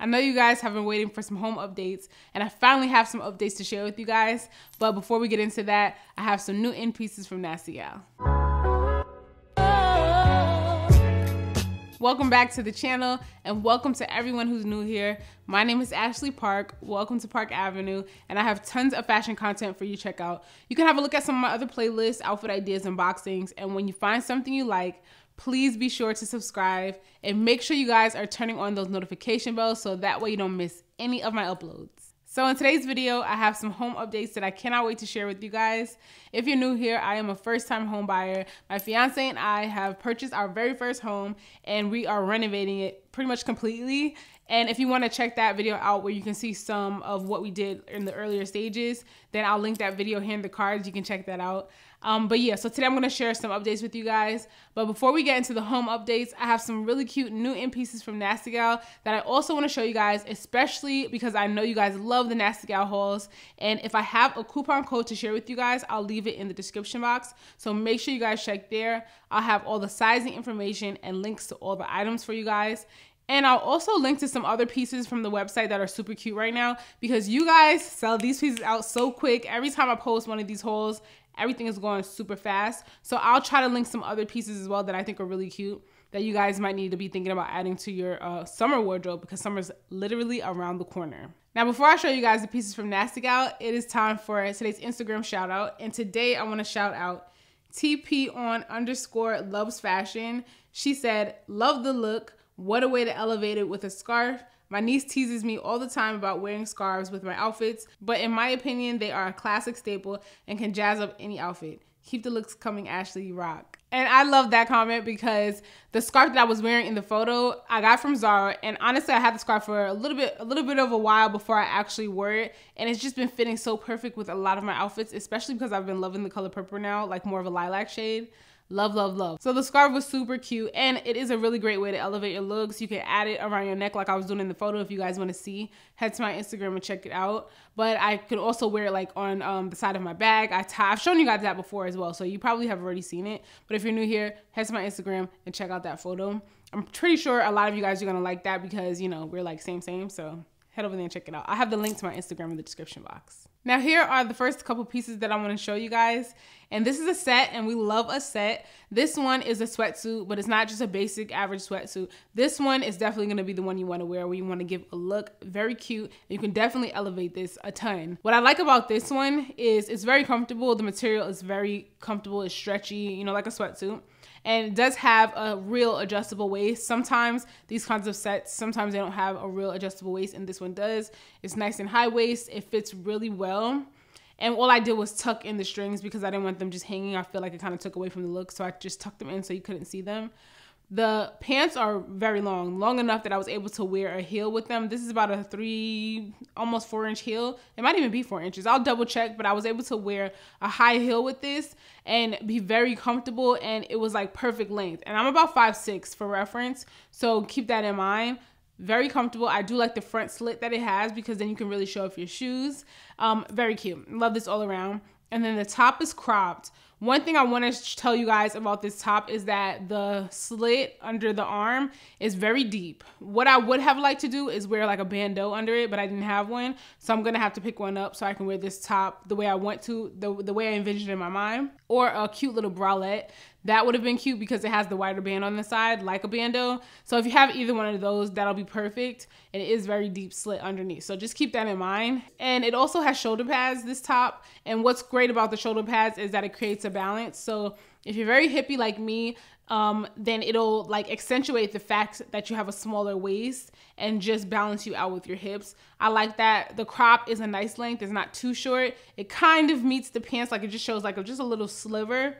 I know you guys have been waiting for some home updates, and I finally have some updates to share with you guys. But before we get into that, I have some new end pieces from Nasty Gal. Welcome back to the channel and welcome to everyone who's new here. My name is Ashley Park. Welcome to Parke Avenue and I have tons of fashion content for you to check out. You can have a look at some of my other playlists, outfit ideas, unboxings, and when you find something you like, please be sure to subscribe and make sure you guys are turning on those notification bells so that way you don't miss any of my uploads. So in today's video, I have some home updates that I cannot wait to share with you guys. If you're new here, I am a first-time home buyer. My fiance and I have purchased our very first home and we are renovating it pretty much completely. And if you want to check that video out where you can see some of what we did in the earlier stages, then I'll link that video here in the cards. You can check that out. Um, but yeah, so today I'm going to share some updates with you guys. But before we get into the home updates, I have some really cute new end pieces from Nasty Gal that I also want to show you guys, especially because I know you guys love the Nasty Gal hauls. And if I have a coupon code to share with you guys, I'll leave it in the description box. So make sure you guys check there. I'll have all the sizing information and links to all the items for you guys. And I'll also link to some other pieces from the website that are super cute right now because you guys sell these pieces out so quick. Every time I post one of these hauls, everything is going super fast. So I'll try to link some other pieces as well that I think are really cute that you guys might need to be thinking about adding to your uh, summer wardrobe because summer's literally around the corner. Now, before I show you guys the pieces from Nasty Gal, it is time for today's Instagram shout out. And today I want to shout out TP on underscore loves fashion. She said, Love the look. What a way to elevate it with a scarf. My niece teases me all the time about wearing scarves with my outfits, but in my opinion, they are a classic staple and can jazz up any outfit. Keep the looks coming, Ashley Rock. And I love that comment because the scarf that I was wearing in the photo, I got from Zara. And honestly, I had the scarf for a little bit, a little bit of a while before I actually wore it. And it's just been fitting so perfect with a lot of my outfits, especially because I've been loving the color purple now, like more of a lilac shade. Love, love, love. So the scarf was super cute and it is a really great way to elevate your looks. You can add it around your neck like I was doing in the photo if you guys want to see. Head to my Instagram and check it out. But I could also wear it like on um, the side of my bag. I've shown you guys that before as well, so you probably have already seen it. But if you're new here, head to my Instagram and check out that photo. I'm pretty sure a lot of you guys are gonna like that because you know we're like same same. So head over there and check it out. I have the link to my Instagram in the description box. Now here are the first couple pieces that I want to show you guys. And this is a set and we love a set. This one is a sweatsuit, but it's not just a basic average sweatsuit. This one is definitely going to be the one you want to wear where you want to give a look very cute. You can definitely elevate this a ton. What I like about this one is it's very comfortable. The material is very comfortable. It's stretchy, you know, like a sweatsuit and it does have a real adjustable waist. Sometimes these kinds of sets, sometimes they don't have a real adjustable waist and this one does. It's nice and high waist. It fits really well. And all I did was tuck in the strings because I didn't want them just hanging. I feel like it kind of took away from the look. So I just tucked them in so you couldn't see them. The pants are very long, long enough that I was able to wear a heel with them. This is about a three, almost four inch heel. It might even be four inches. I'll double check, but I was able to wear a high heel with this and be very comfortable. And it was like perfect length. And I'm about five six for reference. So keep that in mind very comfortable. I do like the front slit that it has because then you can really show off your shoes. Um, very cute. Love this all around. And then the top is cropped, one thing I want to tell you guys about this top is that the slit under the arm is very deep. What I would have liked to do is wear like a bandeau under it, but I didn't have one. So I'm going to have to pick one up so I can wear this top the way I want to, the, the way I envisioned in my mind. Or a cute little bralette. That would have been cute because it has the wider band on the side, like a bandeau. So if you have either one of those, that'll be perfect. And it is very deep slit underneath. So just keep that in mind. And it also has shoulder pads, this top. And what's great about the shoulder pads is that it creates a balance. So if you're very hippie like me, um, then it'll like accentuate the fact that you have a smaller waist and just balance you out with your hips. I like that. The crop is a nice length. It's not too short. It kind of meets the pants. Like it just shows like just a little sliver.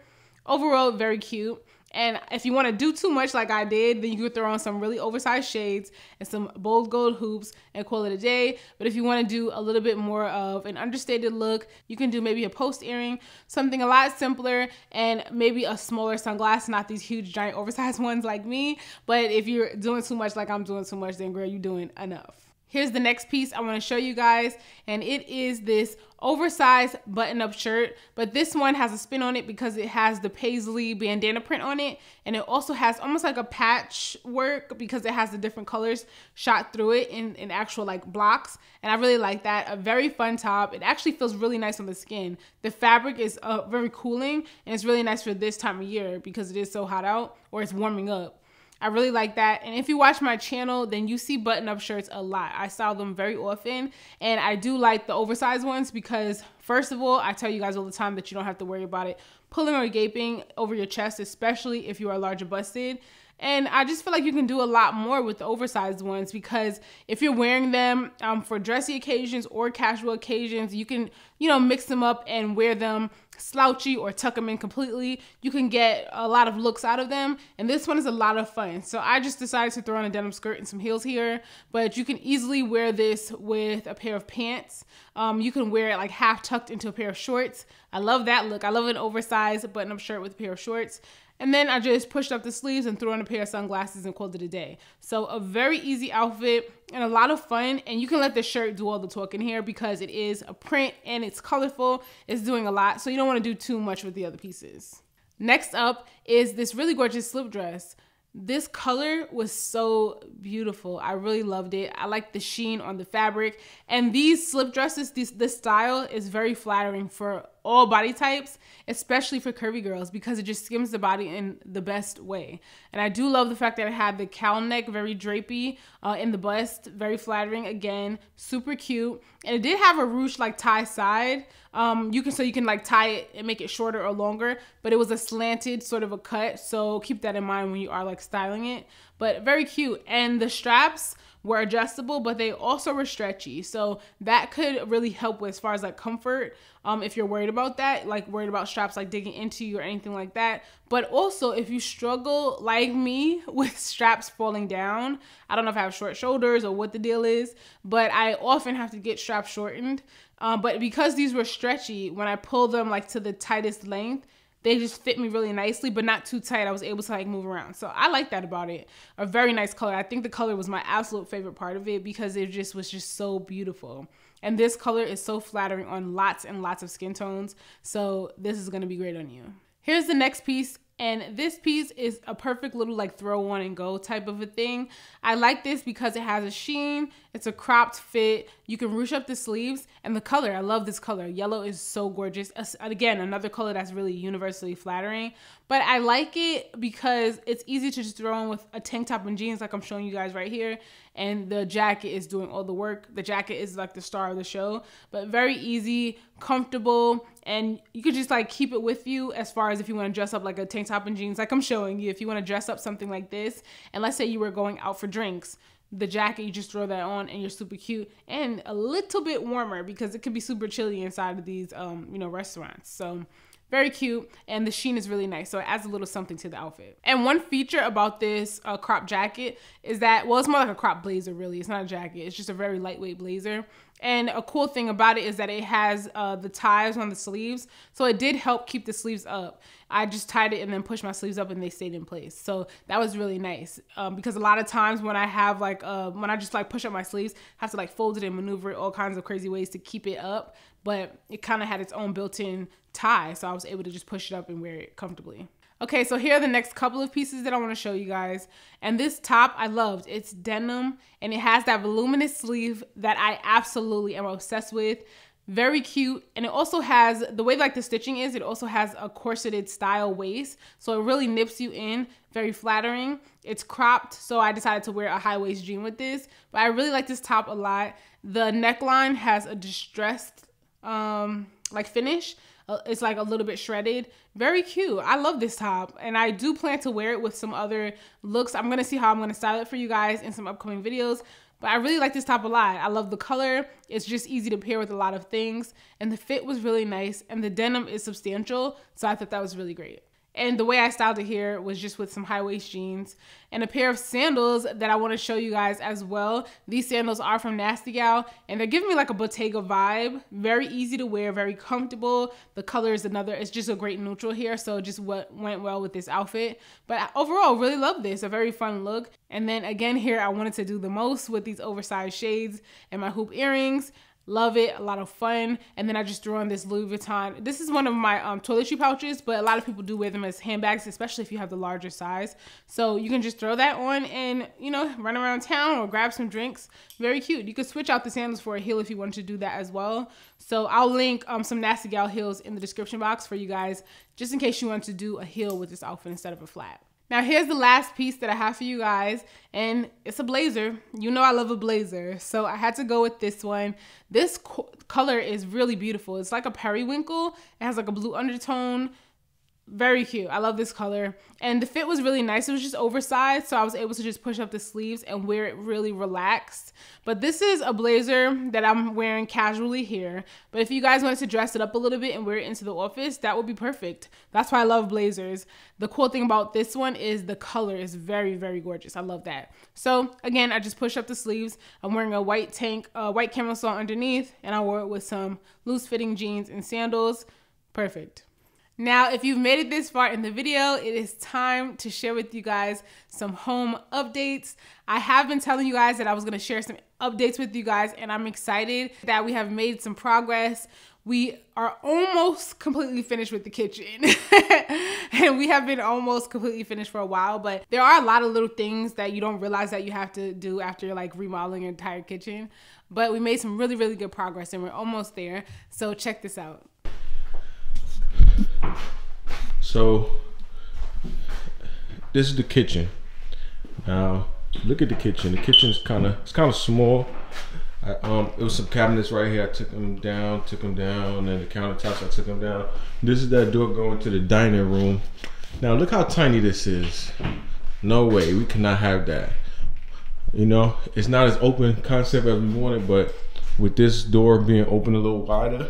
Overall, very cute. And if you want to do too much like I did, then you could throw on some really oversized shades and some bold gold hoops and call it a day. But if you want to do a little bit more of an understated look, you can do maybe a post earring, something a lot simpler, and maybe a smaller sunglass, not these huge, giant, oversized ones like me. But if you're doing too much like I'm doing too much, then girl, you're doing enough. Here's the next piece I want to show you guys, and it is this oversized button-up shirt, but this one has a spin on it because it has the paisley bandana print on it, and it also has almost like a patch work because it has the different colors shot through it in, in actual like blocks, and I really like that. A very fun top. It actually feels really nice on the skin. The fabric is uh, very cooling, and it's really nice for this time of year because it is so hot out, or it's warming up. I really like that. And if you watch my channel, then you see button up shirts a lot. I style them very often. And I do like the oversized ones because, first of all, I tell you guys all the time that you don't have to worry about it pulling or gaping over your chest, especially if you are larger busted. And I just feel like you can do a lot more with the oversized ones because if you're wearing them um, for dressy occasions or casual occasions, you can, you know, mix them up and wear them slouchy or tuck them in completely. You can get a lot of looks out of them. And this one is a lot of fun. So I just decided to throw on a denim skirt and some heels here. But you can easily wear this with a pair of pants. Um, you can wear it like half tucked into a pair of shorts. I love that look. I love an oversized button up shirt with a pair of shorts. And then I just pushed up the sleeves and threw on a pair of sunglasses and called it a day. So a very easy outfit and a lot of fun. And you can let the shirt do all the talking here because it is a print and it's colorful. It's doing a lot. So you don't want to do too much with the other pieces. Next up is this really gorgeous slip dress. This color was so beautiful. I really loved it. I like the sheen on the fabric. And these slip dresses, this, this style is very flattering for all body types, especially for curvy girls because it just skims the body in the best way. And I do love the fact that it had the cowl neck, very drapey uh, in the bust, very flattering again, super cute. And it did have a ruche like tie side. Um, you can so you can like tie it and make it shorter or longer, but it was a slanted sort of a cut. So keep that in mind when you are like styling it. But very cute. And the straps were adjustable, but they also were stretchy. So that could really help with as far as like comfort. Um, if you're worried about that, like worried about straps like digging into you or anything like that. But also if you struggle like me with straps falling down, I don't know if I have short shoulders or what the deal is, but I often have to get straps shortened. Um, but because these were stretchy, when I pull them like to the tightest length, they just fit me really nicely, but not too tight. I was able to like move around. So I like that about it. A very nice color. I think the color was my absolute favorite part of it because it just was just so beautiful. And this color is so flattering on lots and lots of skin tones. So this is gonna be great on you. Here's the next piece. And this piece is a perfect little like throw on and go type of a thing. I like this because it has a sheen, it's a cropped fit. You can ruche up the sleeves and the color. I love this color. Yellow is so gorgeous. Again, another color that's really universally flattering. But I like it because it's easy to just throw on with a tank top and jeans like I'm showing you guys right here. And the jacket is doing all the work. The jacket is like the star of the show, but very easy, comfortable, and you could just like keep it with you as far as if you want to dress up like a tank top and jeans like I'm showing you. If you want to dress up something like this, and let's say you were going out for drinks, the jacket you just throw that on and you're super cute and a little bit warmer because it could be super chilly inside of these um you know restaurants so very cute and the sheen is really nice so it adds a little something to the outfit. And one feature about this uh, crop jacket is that well it's more like a crop blazer really. It's not a jacket. It's just a very lightweight blazer. And a cool thing about it is that it has uh, the ties on the sleeves so it did help keep the sleeves up. I just tied it and then pushed my sleeves up and they stayed in place. So that was really nice um, because a lot of times when i have like uh, when i just like push up my sleeves I have to like fold it and maneuver it all kinds of crazy ways to keep it up but it kind of had its own built-in tie so i was able to just push it up and wear it comfortably Okay, so here are the next couple of pieces that I want to show you guys. And this top I loved. It's denim and it has that voluminous sleeve that I absolutely am obsessed with. Very cute. And it also has, the way like the stitching is, it also has a corseted style waist. So it really nips you in. Very flattering. It's cropped, so I decided to wear a high waist jean with this. But I really like this top a lot. The neckline has a distressed um, like finish. Uh, it's like a little bit shredded. Very cute. I love this top and I do plan to wear it with some other looks. I'm to see how I'm to style it for you guys in some upcoming videos. But I really like this top a lot. I love the color. It's just easy to pair with a lot of things. And the fit was really nice. And the denim is substantial. So I thought that was really great. And the way I styled it here was just with some high waist jeans and a pair of sandals that I want to show you guys as well. These sandals are from Nasty Gal and they're giving me like a Bottega vibe. Very easy to wear, very comfortable. The color is another, it's just a great neutral here. So just what went well with this outfit. But overall, really love this. A very fun look. And then again here, I wanted to do the most with these oversized shades and my hoop earrings. Love it, a lot of fun. And then I just threw on this Louis Vuitton. This is one of my um, toiletry pouches, but a lot of people do wear them as handbags, especially if you have the larger size. So you can just throw that on and, you know, run around town or grab some drinks. Very cute. You could switch out the sandals for a heel if you want to do that as well. So I'll link um, some Nasty Gal heels in the description box for you guys, just in case you want to do a heel with this outfit instead of a flat. Now here's the last piece that I have for you guys and it's a blazer. You know I love a blazer. So I had to go with this one. This co color is really beautiful. It's like a periwinkle. It has like a blue undertone very cute. I love this color. And the fit was really nice. It was just oversized, so I was able to just push up the sleeves and wear it really relaxed. But this is a blazer that I'm wearing casually here. But if you guys wanted to dress it up a little bit and wear it into the office, that would be perfect. That's why I love blazers. The cool thing about this one is the color is very, very gorgeous. I love that. So again, I just push up the sleeves. I'm wearing a white tank, uh, white camisole underneath, and I wore it with some loose fitting jeans and sandals. Perfect. Now, if you've made it this far in the video, it is time to share with you guys some home updates. I have been telling you guys that I was gonna share some updates with you guys and I'm excited that we have made some progress. We are almost completely finished with the kitchen and we have been almost completely finished for a while, but there are a lot of little things that you don't realize that you have to do after like remodeling your entire kitchen. But we made some really, really good progress and we're almost there. So check this out. So this is the kitchen. Now look at the kitchen. The kitchen is kind of it's kind of small. I, um, it was some cabinets right here. I took them down, took them down, and the countertops I took them down. This is that door going to the dining room. Now look how tiny this is. No way, we cannot have that. You know, it's not as open concept as we wanted, but with this door being open a little wider,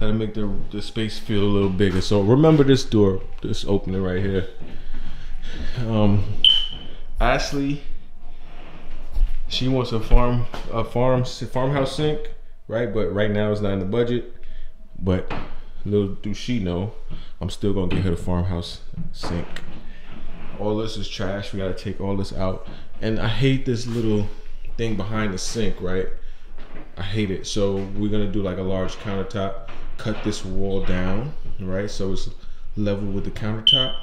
Gotta make the, the space feel a little bigger. So remember this door, this opening right here. Um, Ashley, she wants a farm, a farm, farmhouse sink, right? But right now it's not in the budget. But little do she know, I'm still gonna get her the farmhouse sink. All this is trash. We gotta take all this out. And I hate this little thing behind the sink, right? I hate it. So we're gonna do like a large countertop cut this wall down, right? So it's level with the countertop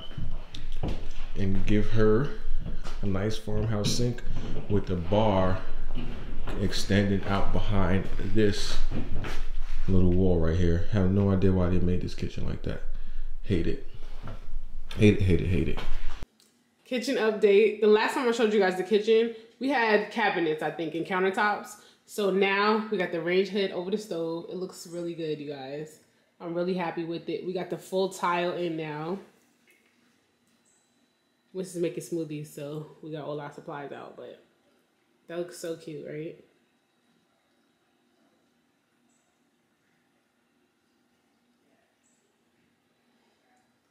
and give her a nice farmhouse sink with the bar extended out behind this little wall right here. Have no idea why they made this kitchen like that. Hate it. Hate it, hate it, hate it. Kitchen update. The last time I showed you guys the kitchen, we had cabinets, I think, and countertops. So now we got the range hood over the stove. It looks really good, you guys. I'm really happy with it. We got the full tile in now. This is making smoothies, so we got all our supplies out, but that looks so cute, right?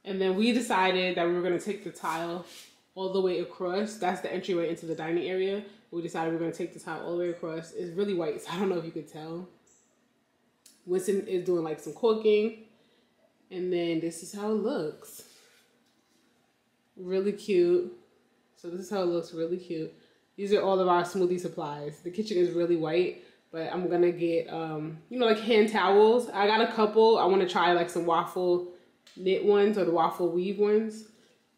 And then we decided that we were gonna take the tile all the way across. That's the entryway into the dining area. We decided we are gonna take the top all the way across. It's really white, so I don't know if you could tell. Winston is doing like some cooking. And then this is how it looks. Really cute. So this is how it looks, really cute. These are all of our smoothie supplies. The kitchen is really white, but I'm gonna get, um, you know, like hand towels. I got a couple. I wanna try like some waffle knit ones or the waffle weave ones.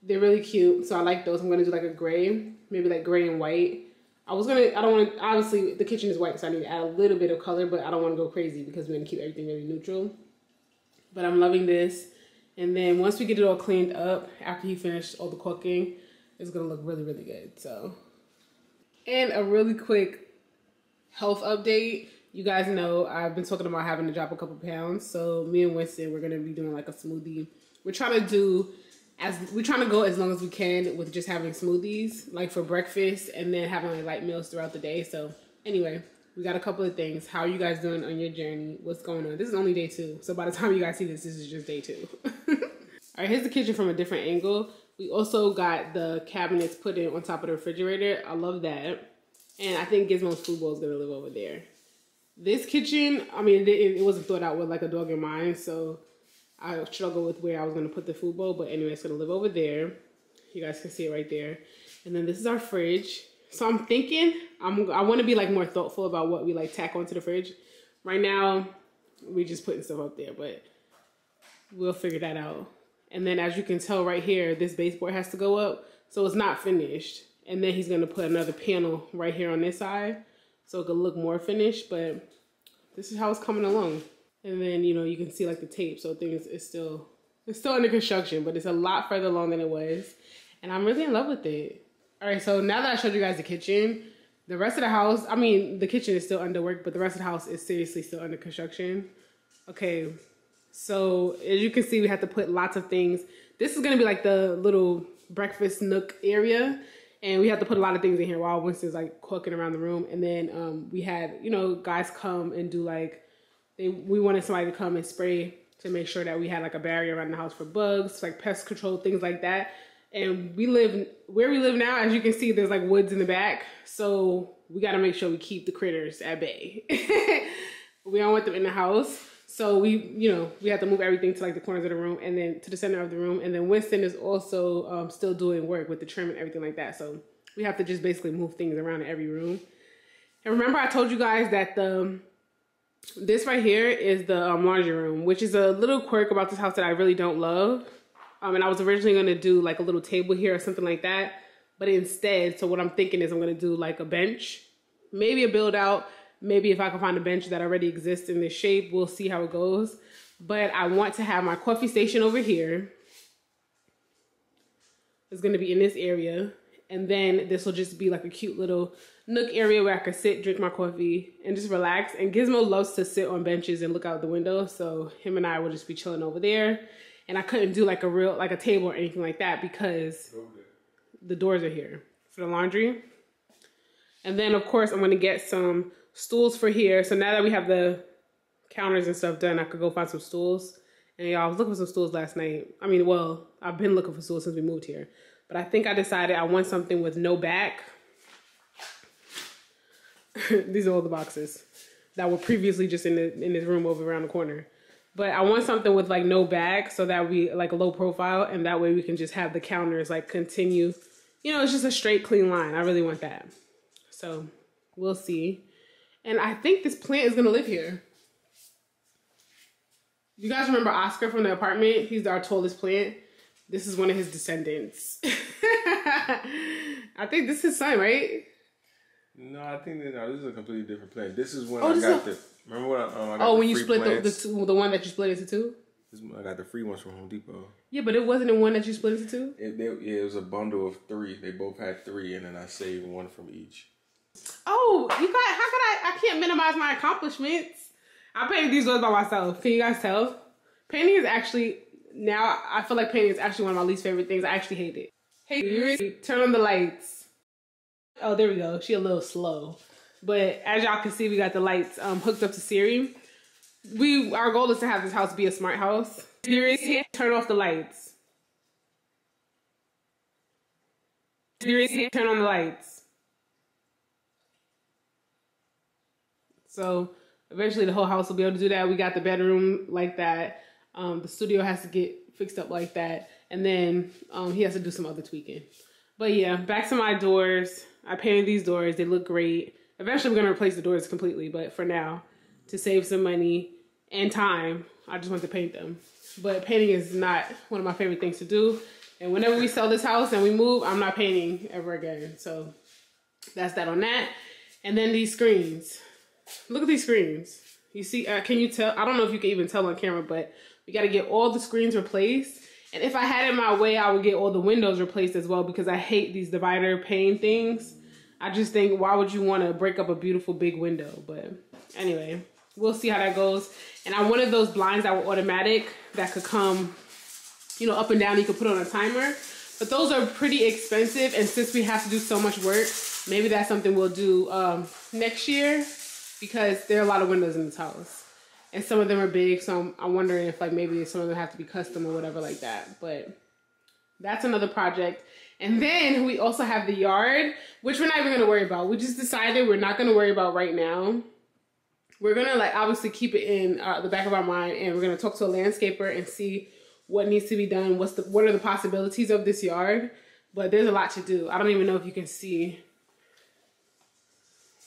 They're really cute, so I like those. I'm gonna do like a gray, maybe like gray and white. I was gonna, I don't want to, obviously the kitchen is white, so I need to add a little bit of color, but I don't want to go crazy because we're gonna keep everything really neutral. But I'm loving this. And then once we get it all cleaned up, after he finished all the cooking, it's gonna look really, really good, so. And a really quick health update. You guys know I've been talking about having to drop a couple pounds. So me and Winston, we're gonna be doing like a smoothie. We're trying to do as we're trying to go as long as we can with just having smoothies, like for breakfast, and then having like light meals throughout the day. So anyway, we got a couple of things. How are you guys doing on your journey? What's going on? This is only day two. So by the time you guys see this, this is just day two. All right, here's the kitchen from a different angle. We also got the cabinets put in on top of the refrigerator. I love that. And I think Gizmo's food bowl is gonna live over there. This kitchen, I mean, it, it wasn't thought out with like a dog in mind, so I struggled with where I was gonna put the food bowl. But anyway, it's gonna live over there. You guys can see it right there. And then this is our fridge. So I'm thinking I'm I want to be like more thoughtful about what we like tack onto the fridge. Right now, we just putting stuff up there, but we'll figure that out. And then as you can tell right here, this baseboard has to go up. So it's not finished. And then he's gonna put another panel right here on this side. So it could look more finished, but this is how it's coming along. And then, you know, you can see like the tape. So things is still, it's still under construction, but it's a lot further along than it was. And I'm really in love with it. All right, so now that I showed you guys the kitchen, the rest of the house, I mean, the kitchen is still under work, but the rest of the house is seriously still under construction. Okay, so as you can see, we have to put lots of things. This is gonna be like the little breakfast nook area. And we have to put a lot of things in here while Winston's like cooking around the room. And then um, we had, you know, guys come and do like, they we wanted somebody to come and spray to make sure that we had like a barrier around the house for bugs, like pest control, things like that. And we live where we live now, as you can see, there's like woods in the back. So we got to make sure we keep the critters at bay. we don't want them in the house. So we, you know, we have to move everything to like the corners of the room and then to the center of the room. And then Winston is also um, still doing work with the trim and everything like that. So we have to just basically move things around in every room. And remember I told you guys that the this right here is the um, laundry room, which is a little quirk about this house that I really don't love. Um, and I was originally gonna do like a little table here or something like that. But instead, so what I'm thinking is I'm gonna do like a bench, maybe a build out, maybe if I can find a bench that already exists in this shape, we'll see how it goes. But I want to have my coffee station over here. It's gonna be in this area. And then this will just be like a cute little nook area where I could sit, drink my coffee, and just relax. And Gizmo loves to sit on benches and look out the window. So him and I will just be chilling over there and I couldn't do like a real like a table or anything like that because okay. the doors are here for the laundry. And then of course I'm gonna get some stools for here. So now that we have the counters and stuff done, I could go find some stools. And y'all, I was looking for some stools last night. I mean, well, I've been looking for stools since we moved here. But I think I decided I want something with no back. These are all the boxes that were previously just in the in this room over around the corner. But I want something with like no back so that we like a low profile and that way we can just have the counters like continue. You know, it's just a straight clean line. I really want that. So we'll see. And I think this plant is gonna live here. You guys remember Oscar from the apartment? He's our tallest plant. This is one of his descendants. I think this is son, right? No, I think that no, this is a completely different plant. This is when oh, I got the Remember what? Um, I got oh, when you split the, the, two, the one that you split into two. I got the free ones from Home Depot. Yeah, but it wasn't the one that you split into two. It, they, yeah, it was a bundle of three. They both had three, and then I saved one from each. Oh, you got? How could I? I can't minimize my accomplishments. I painted these ones by myself. Can you guys tell? Painting is actually now. I feel like painting is actually one of my least favorite things. I actually hate it. Hey, turn on the lights. Oh, there we go. She a little slow. But as y'all can see, we got the lights um, hooked up to Siri. We our goal is to have this house be a smart house. Siri, turn off the lights. Siri, turn on the lights. So eventually the whole house will be able to do that. We got the bedroom like that. Um, the studio has to get fixed up like that. And then um, he has to do some other tweaking. But yeah, back to my doors. I painted these doors. They look great. Eventually, we're gonna replace the doors completely, but for now, to save some money and time, I just want to paint them. But painting is not one of my favorite things to do. And whenever we sell this house and we move, I'm not painting ever again. So that's that on that. And then these screens. Look at these screens. You see, uh, can you tell? I don't know if you can even tell on camera, but we got to get all the screens replaced. And if I had it my way, I would get all the windows replaced as well because I hate these divider pane things. I just think, why would you want to break up a beautiful big window? But anyway, we'll see how that goes. And I wanted those blinds that were automatic that could come, you know, up and down. You could put on a timer. But those are pretty expensive. And since we have to do so much work, maybe that's something we'll do um, next year because there are a lot of windows in this house. And some of them are big. So I'm, I'm wondering if like maybe some of them have to be custom or whatever like that. But that's another project. And then we also have the yard, which we're not even gonna worry about. We just decided we're not gonna worry about right now. We're gonna like obviously keep it in uh, the back of our mind, and we're gonna talk to a landscaper and see what needs to be done. What's the what are the possibilities of this yard? But there's a lot to do. I don't even know if you can see.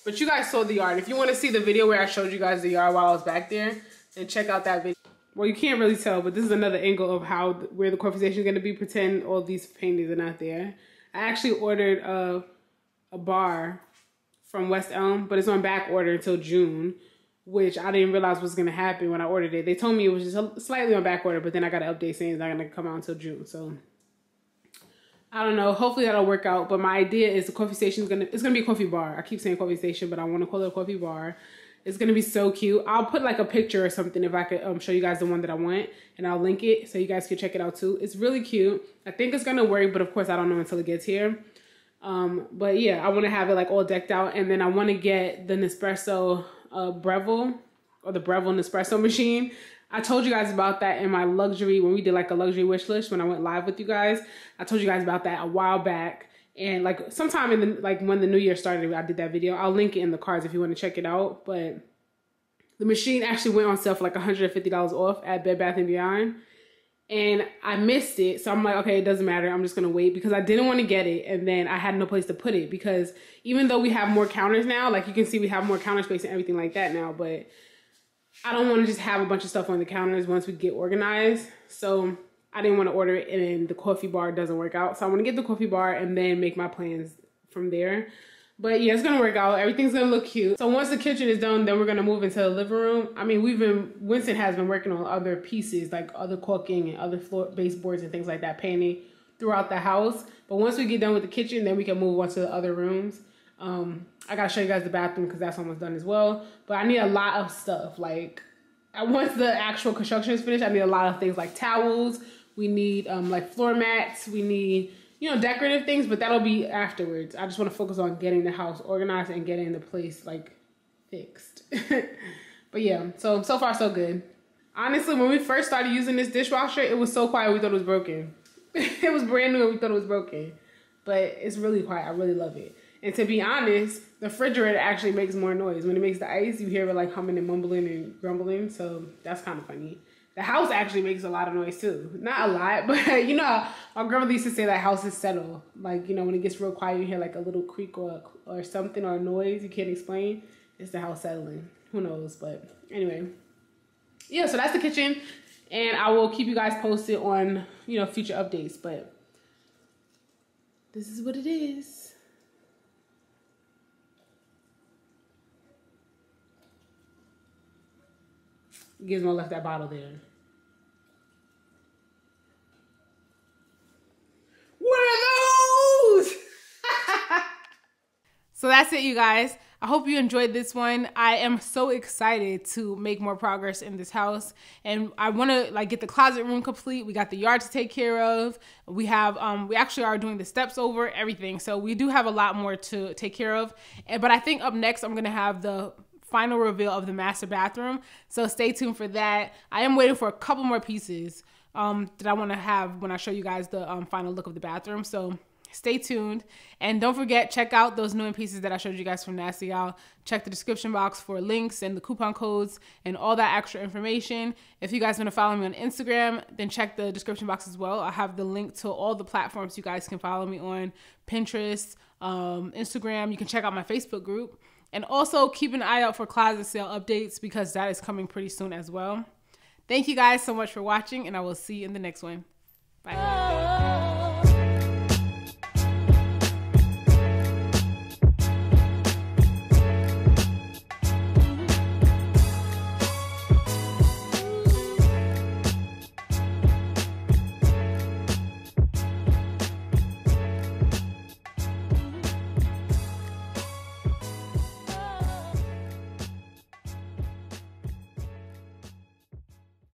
But you guys saw the yard. If you want to see the video where I showed you guys the yard while I was back there, then check out that video. Well, you can't really tell, but this is another angle of how where the coffee station is going to be. Pretend all these paintings are not there. I actually ordered a a bar from West Elm, but it's on back order until June, which I didn't realize was going to happen when I ordered it. They told me it was just slightly on back order, but then I got an update saying it's not going to come out until June. So I don't know. Hopefully that'll work out. But my idea is the coffee station is gonna it's gonna be a coffee bar. I keep saying coffee station, but I want to call it a coffee bar. It's gonna be so cute. I'll put like a picture or something if I could um, show you guys the one that I want, and I'll link it so you guys can check it out too. It's really cute. I think it's gonna work, but of course I don't know until it gets here. Um, but yeah, I want to have it like all decked out, and then I want to get the Nespresso uh, Breville or the Breville Nespresso machine. I told you guys about that in my luxury when we did like a luxury wish list when I went live with you guys. I told you guys about that a while back. And like sometime in the like when the new year started, I did that video. I'll link it in the cards if you want to check it out. But the machine actually went on sale for like $150 off at Bed Bath and Beyond. And I missed it. So I'm like, okay, it doesn't matter. I'm just gonna wait because I didn't want to get it and then I had no place to put it because even though we have more counters now, like you can see we have more counter space and everything like that now, but I don't want to just have a bunch of stuff on the counters once we get organized. So I didn't want to order it and the coffee bar doesn't work out. So I want to get the coffee bar and then make my plans from there. But yeah, it's gonna work out. Everything's gonna look cute. So once the kitchen is done, then we're gonna move into the living room. I mean, we've been Winston has been working on other pieces like other caulking and other floor baseboards and things like that, painting throughout the house. But once we get done with the kitchen, then we can move on to the other rooms. Um, I gotta show you guys the bathroom because that's almost done as well. But I need a lot of stuff. Like once the actual construction is finished, I need a lot of things like towels. We need um, like floor mats. We need you know decorative things, but that'll be afterwards. I just want to focus on getting the house organized and getting the place like fixed. but yeah, so so far so good. Honestly, when we first started using this dishwasher, it was so quiet we thought it was broken. it was brand new and we thought it was broken. But it's really quiet. I really love it. And to be honest, the refrigerator actually makes more noise. When it makes the ice, you hear it like humming and mumbling and grumbling. So that's kind of funny. The house actually makes a lot of noise too. Not a lot, but you know, my grandmother used to say that houses settle. Like, you know, when it gets real quiet, you hear like a little creak or, or something or a noise you can't explain. It's the house settling. Who knows? But anyway. Yeah, so that's the kitchen. And I will keep you guys posted on, you know, future updates. But this is what it is. Gizmo left that bottle there. What are those? so that's it, you guys. I hope you enjoyed this one. I am so excited to make more progress in this house. And I want to like get the closet room complete. We got the yard to take care of. We have um we actually are doing the steps over, everything. So we do have a lot more to take care of. And, but I think up next I'm going to have the final reveal of the master bathroom. So stay tuned for that. I am waiting for a couple more pieces um, that I want to have when I show you guys the um, final look of the bathroom. So stay tuned. And don't forget, check out those new pieces that I showed you guys from Nasty Gal. Check the description box for links and the coupon codes and all that extra information. If you guys want to follow me on Instagram, then check the description box as well. I have the link to all the platforms you guys can follow me on Pinterest, um, Instagram. You can check out my Facebook group. And also keep an eye out for closet sale updates because that is coming pretty soon as well. Thank you guys so much for watching, and I will see you in the next one. Bye.